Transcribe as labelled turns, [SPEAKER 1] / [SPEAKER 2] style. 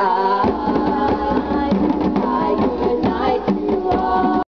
[SPEAKER 1] I